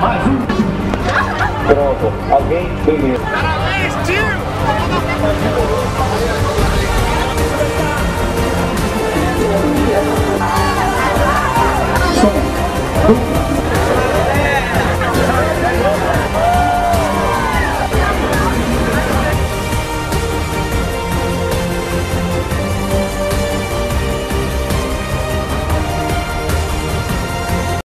mais um. Pronto, alguém? Beleza. Parabéns, tio! Som.